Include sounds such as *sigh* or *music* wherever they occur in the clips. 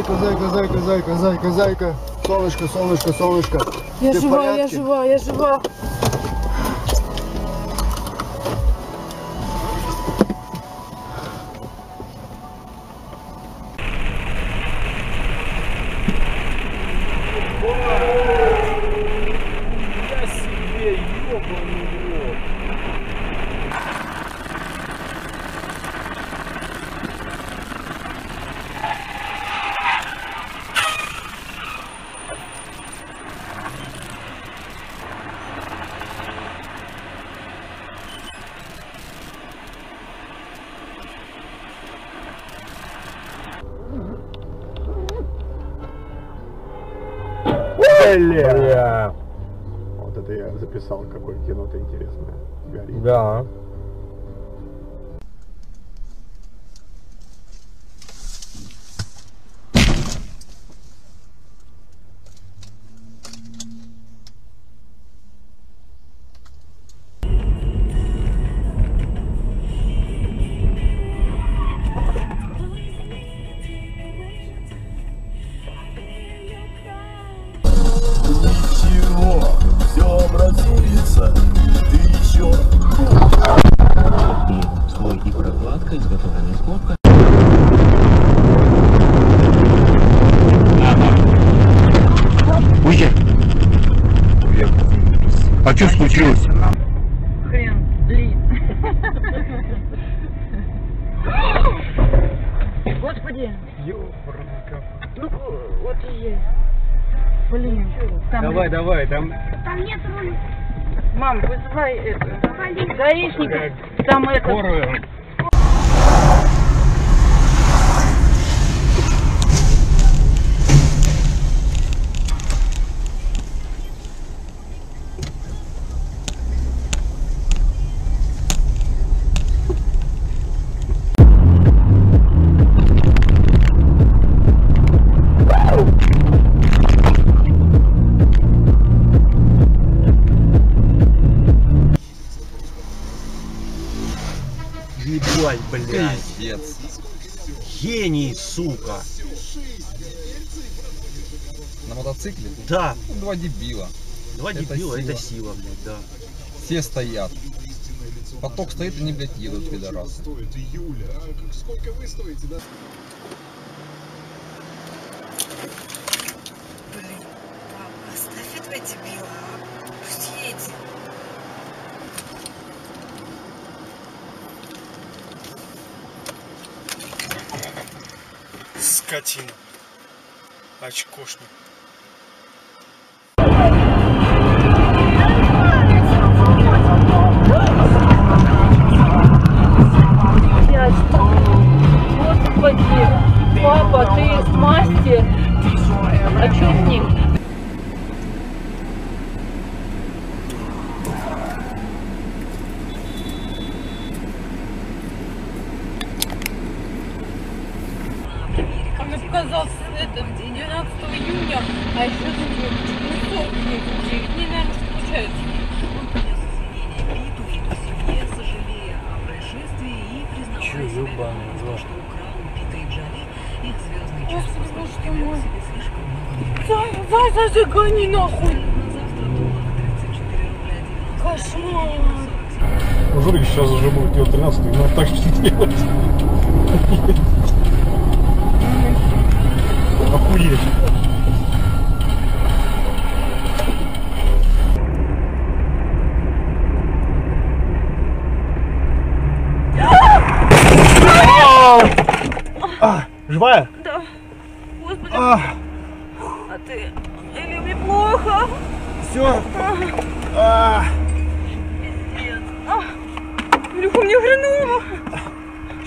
Зайка, зайка, зайка, зайка, зайка, зайка. Солнышко, солнышко, солнышко. Я Ты в жива, я порядке? жива, я жива. Бля. Вот это я записал, какое кино-то интересное. Горит. Да. Ничего, все образуется. Ты еще и и прокладка, изготовленная из хлопка. Уйди. А что случилось? Давай, давай, там Мам, вызывай это. Гаишников. Там это. скорую. Блядь. Гений, сука. На мотоцикле? Да, Ну, Два дебила. два Это дебила, это сила. сила, блядь, да. Все стоят. Поток стоит, они, блядь, едут, пидорасы. Блин, папа, оставь этого дебила. а. Пусть едет. Скотина. Очкошник. Гони нахуй. Кошмар. Ну, Журик сейчас уже будет делать 13 но так что делать. Охуеть. А, живая? Да. Господи, А, а ты... Или мне плохо? все. А, Пиздец. А, Илюха, мне хреново.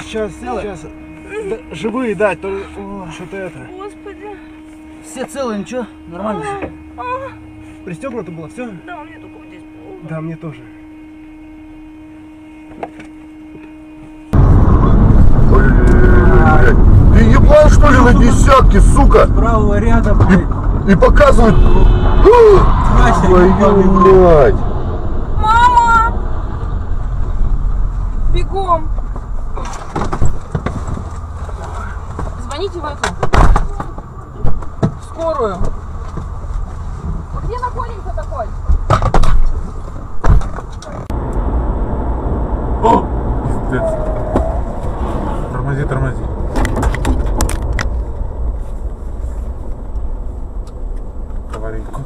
сейчас, сейчас. Да, живые, да, то что-то это. Господи. Все целые, ничего? Нормально все? А, Пристегнуто было, все? да, мне только вот здесь плохо. Да, мне тоже. Ты ебал что ли на десятки, сука? Правого ряда, блядь. И показывают. Твою мать. Мама! Бегом! Звоните в эту. скорую. Где Наколенька такой? О! Пиздец. Тормози, тормози. Аварийку.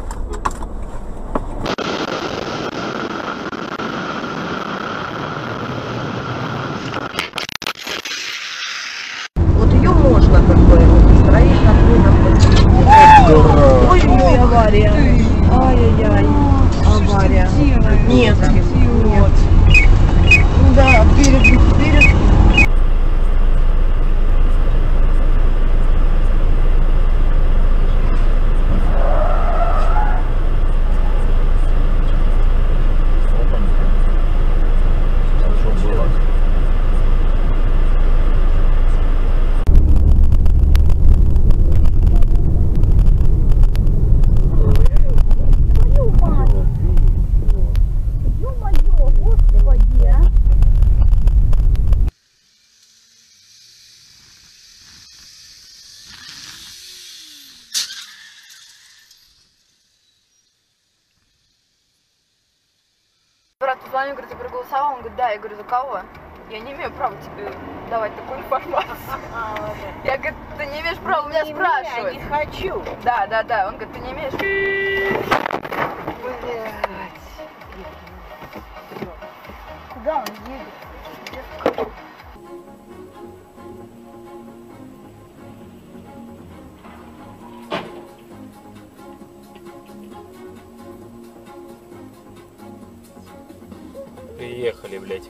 Вот ее можно как бы устроить на Ой-ой, авария. Ай-яй-яй. Авария. Нет, нет. Да, перед, перед Брат позвонил, говорит, ты проголосовал? Он говорит, да. Я говорю, за кого? Я не имею права тебе давать такую информацию. *laughs* Я говорю, ты не имеешь права у меня спрашивать. не хочу. Да, да, да. Он говорит, ты не имеешь. Куда он едет? блядь.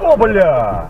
О, бля!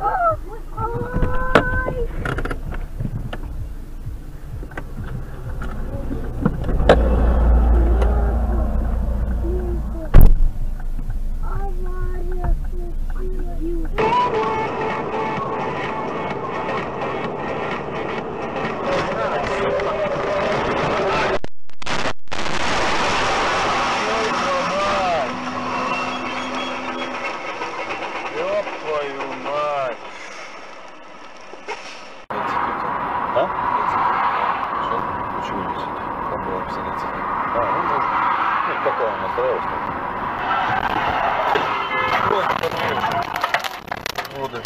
такое настроилось? Воды.